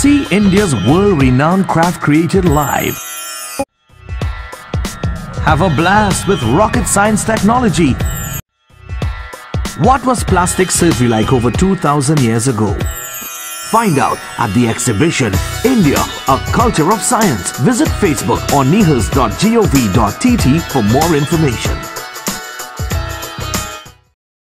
See India's world-renowned craft created live. Have a blast with rocket science technology. What was plastic surgery like over 2000 years ago? Find out at the exhibition India, a culture of science. Visit Facebook or niherst.gov.tt for more information.